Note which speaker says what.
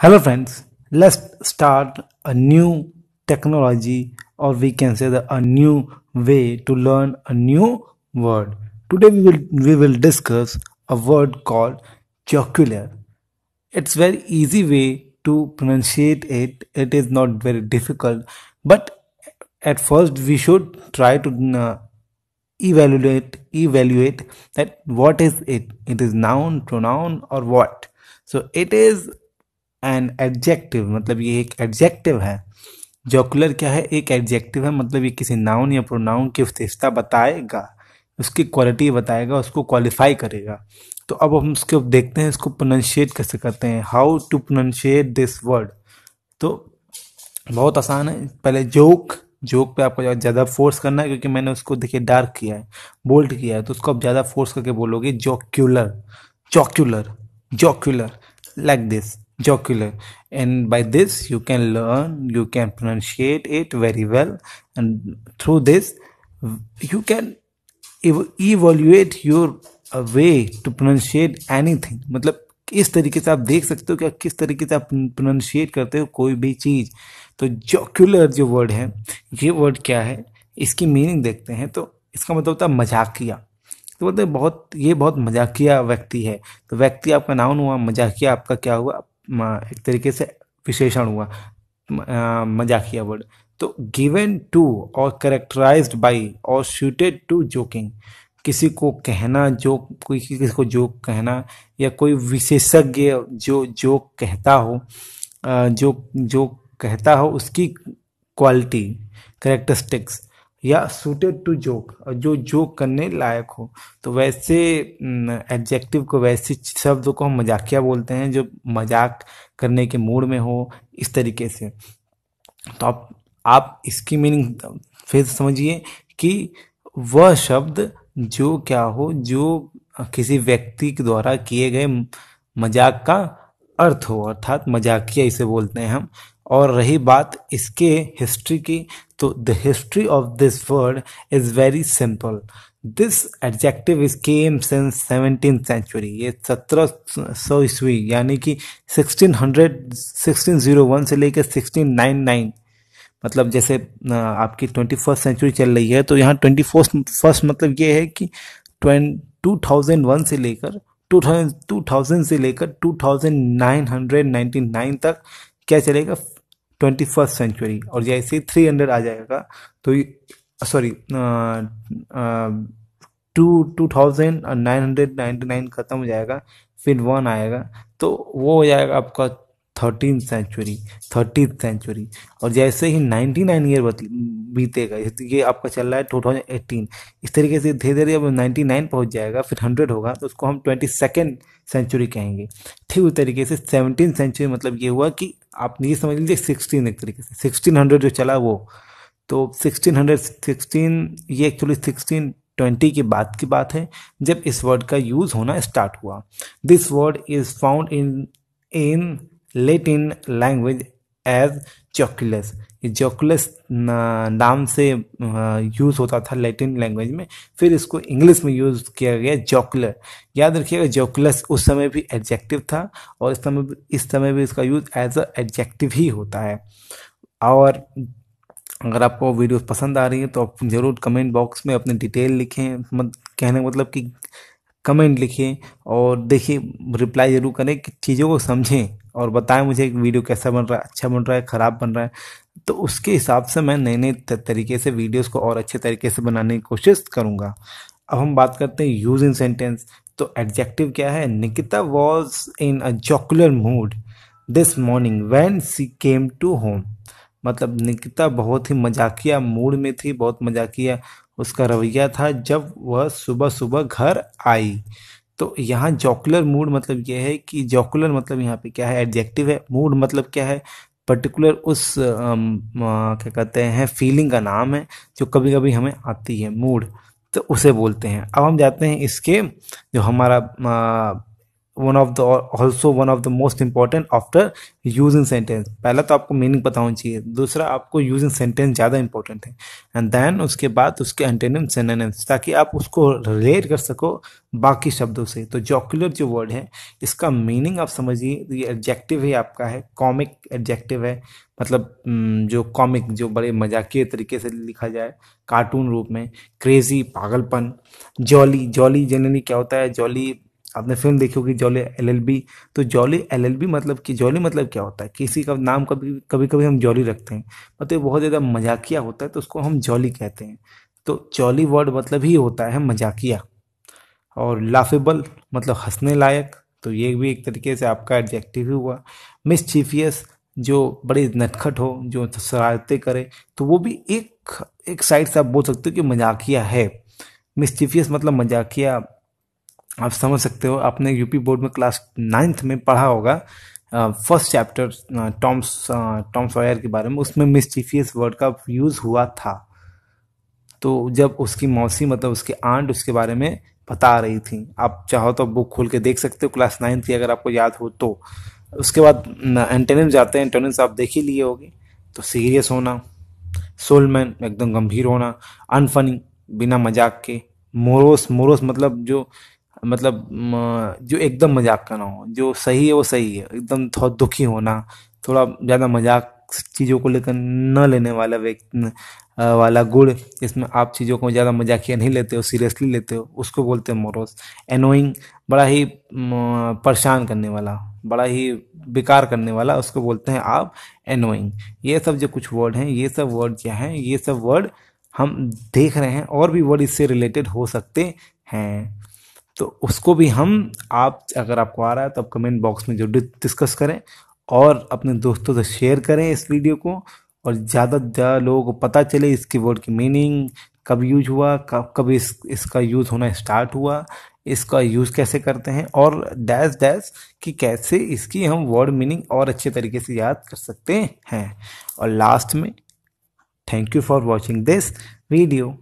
Speaker 1: Hello friends, let's start a new technology or we can say that a new way to learn a new word. Today we will we will discuss a word called jocular. It's very easy way to pronunciate it. It is not very difficult, but at first we should try to uh, evaluate evaluate that what is it it is noun pronoun or what so it is an adjective मतलब ये एक adjective है। जोकुलर क्या है? एक adjective है मतलब ये किसी नाउन या प्रोनाउन की विशेषता बताएगा, उसकी क्वालिटी बताएगा, उसको क्वालिफाई करेगा। तो अब हम उसको देखते हैं, इसको प्रोनाउंशिएट कैसे करते हैं? How to pronunciate this word तो बहुत आसान है। पहले जोक जोक पे आपको ज़्यादा फोर्स करना है, क्योंकि मैंने उसको देखिए डार्क किया है बोल्ड किया है तो उसको आप ज़्यादा फोर्स करके बोलोगे jocular jocular jocular like this jocular and by this you can learn you can pronunciate it very well. And through this you can ev- evaluate your uh, way to pronunciate anything. मतलब इस तरीके से आप देख सकते हो कि किस तरीके से आप प्रोनाउंशिएट करते हो कोई भी चीज़। तो जोक्यूलर जो वर्ड है ये वर्ड क्या है? इसकी मीनिंग देखते हैं। तो इसका मतलब होता है मजाकिया। तो बोलते बहुत ये बहुत मजाकिया व्यक्ति है। तो व्यक्ति आपका नाउन हुआ मजाकिया आपका क्या हुआ? एक तरीके से विशेषण हुआ मजाकिया वर्ड। तो गिवन टू और करेक्टराइज्ड बाई और शूटेड टू जोकिंग किसी को कहना, जो, कोई किसी को जोक कहना, या कोई विशेषज्ञ जो जोक कहता हो जो जो कहता हो, उसकी क्वालिटी करेक्टरिस्टिक्स या सुटेड टू जोक जो जोक करने लायक हो। तो वैसे एडजेक्टिव को, वैसे शब्द को हम मजाकिया बोलते हैं, जो मज़ाक करने के मूड में हो, इस तरीके से। तो आप आप इसकी मीनिंग फिर समझिए कि वह शब्द जो क्या हो, जो किसी व्यक्ति के द्वारा किए गए मज़ाक का अर्थ हो, अर्थात मजाकिया इसे बोलते हैं हम। और रही बात इसके हिस्ट्री की तो the history of this word is very simple this adjective is came since seventeen century ये सत्रह सौ ईस्वी, यानी कि sixteen hundred sixteen zero one से लेकर सिक्सटीन नाइन नाइन मतलब जैसे आपकी ट्वेंटी फ़र्स्ट सेंचुरी चल रही है तो यहाँ ट्वेंटी फ़र्स्ट फ़र्स्ट मतलब ये है कि टू थाउज़ेंड वन से लेकर टू थाउज़ेंड टू थाउज़ेंड से लेकर two thousand nine hundred ninety nine तक क्या चलेगा? ट्वेंटी फ़र्स्ट सेंचुरी और जैसे ही थ्री हंड्रेड आ जाएगा। तो sorry two two thousand nine hundred ninety nine ख़त्म हो जाएगा, फिर वन आएगा। तो वो हो जाएगा आपका थर्टीन सेंचुरी थर्टीन सेंचुरी और जैसे ही नाइन्टी नाइन ईयर बीतेगा, ये आपका चल रहा है टू थाउज़ेंड एटीन इस तरीके से धीरे धीरे अब नाइन्टी नाइन पहुँच जाएगा, फिर हंड्रेड होगा तो उसको हम ट्वेंटी सेकेंड सेंचुरी कहेंगे। ठीक उस तरीके से सेवनटीन सेंचुरी मतलब ये हुआ कि आप ये समझ लीजिए सिक्सटीन एक तरीके से सिक्सटीन हंड्रेड जो चला वो तो सिक्सटीन हंड्रेड सिक्सटीन ये एक्चुअली सिक्सटीन ट्वेंटी की बात की बात है, जब इस वर्ड का यूज़ होना स्टार्ट हुआ। This word is found in in Latin language as joculus ये जोकुलस नाम से यूज़ होता था लेटिन लैंग्वेज में, फिर इसको इंग्लिश में यूज़ किया गया जोकुलर याद रखिएगा जोकुलस उस समय भी एडजेक्टिव था, और इस समय इस समय भी इसका यूज़ एज अ एडजेक्टिव ही होता है। और अगर आपको वीडियो पसंद आ रही है तो आप ज़रूर कमेंट बॉक्स में अपने डिटेल लिखें। मत, कहने मतलब कि कमेंट लिखें और देखिए, रिप्लाई ज़रूर करें कि चीज़ों को समझें और बताएँ मुझे वीडियो कैसा बन रहा है अच्छा बन रहा है, ख़राब बन रहा है। तो उसके हिसाब से मैं नए नए तरीके से वीडियोस को और अच्छे तरीके से बनाने की कोशिश करूँगा। अब हम बात करते हैं यूज़ इन सेंटेंस। तो एडजेक्टिव क्या है? Nikita was in a jocular mood this morning when she came to home मतलब निकिता बहुत ही मजाकिया मूड में थी, बहुत मजाकिया उसका रवैया था, जब वह सुबह सुबह घर आई। तो यहाँ जॉकुलर मूड मतलब यह है कि जॉकुलर मतलब यहाँ पे क्या है? एडजेक्टिव है। मूड मतलब क्या है? पर्टिकुलर उस क्या कहते हैं फीलिंग का नाम है, जो कभी कभी हमें आती है मूड तो उसे बोलते हैं। अब हम जाते हैं इसके जो हमारा one of the also one of the most important after using sentence पहला तो आपको मीनिंग पता होना चाहिए, दूसरा आपको यूजिंग सेंटेंस ज़्यादा इंपॉर्टेंट है। एंड देन उसके बाद उसके एंटेनिम सिनोनिम्स ताकि आप उसको रिलेट कर सको बाकी शब्दों से। तो जॉक्यूलर जो वर्ड है, इसका मीनिंग आप समझिए, ये एडजेक्टिव ही आपका है कॉमिक एडजेक्टिव है। मतलब जो कॉमिक जो बड़े मजाकिय तरीके से लिखा जाए कार्टून रूप में क्रेजी पागलपन जॉली जॉली जनरली क्या होता है जॉली आपने फ़िल्म देखी होगी जॉली एलएलबी। तो जॉली एलएलबी मतलब कि जॉली मतलब क्या होता है? किसी का नाम कभी कभी कभी हम जॉली रखते हैं। मतलब बहुत ज़्यादा मजाकिया होता है तो उसको हम जॉली कहते हैं। तो जॉली वर्ड मतलब ही होता है मजाकिया। और लाफेबल मतलब हंसने लायक। तो ये भी एक तरीके से आपका एडजेक्टिव ही हुआ। मिसचीफियस जो बड़े नटखट हो, जो शरारतें करे तो वो भी एक एक साइड से आप बोल सकते हो कि मजाकिया है। मिसचिफियस मतलब मजाकिया आप समझ सकते हो, आपने यूपी बोर्ड में क्लास नाइन्थ में पढ़ा होगा first chapter Tom's Tom's wire के बारे में, उसमें मिसचिफियस वर्ड का यूज़ हुआ था। तो जब उसकी मौसी मतलब उसके आंट उसके बारे में बता रही थी, आप चाहो तो बुक खोल के देख सकते हो क्लास नाइन्थ की अगर आपको याद हो तो। उसके बाद एंटेनिम्स जाते हैं एंटेनिम्स आप देख ही लिए होगे। तो सीरियस होना सोलमैन एकदम गंभीर होना अनफनी बिना मज़ाक के मोरोस मोरोस मतलब जो मतलब जो एकदम मज़ाक का ना हो, जो सही है वो सही है, एकदम थोड़ा दुखी होना, थोड़ा ज़्यादा मज़ाक चीज़ों को लेकर न लेने वाला व्यक्ति वाला गुड़ इसमें आप चीज़ों को ज़्यादा मजाकिया नहीं लेते हो, सीरियसली लेते हो, उसको बोलते हैं मोरोस। एनोइंग बड़ा ही परेशान करने वाला, बड़ा ही बेकार करने वाला, उसको बोलते हैं आप एनोइंग ये सब जो कुछ वर्ड हैं, ये सब वर्ड क्या हैं? ये सब वर्ड हम देख रहे हैं और भी वर्ड इससे रिलेटेड हो सकते हैं। तो उसको भी हम, आप अगर आपको आ रहा है तो आप कमेंट बॉक्स में ज़रूर डिस्कस करें और अपने दोस्तों से शेयर करें इस वीडियो को और ज़्यादा ज़्यादा लोगों को पता चले इसकी वर्ड की मीनिंग कब यूज़ हुआ, कब कब इस, इसका यूज़ होना स्टार्ट हुआ, इसका यूज़ कैसे करते हैं और डैश डैश कि कैसे इसकी हम वर्ड मीनिंग और अच्छे तरीके से याद कर सकते हैं। और लास्ट में thank you for watching this video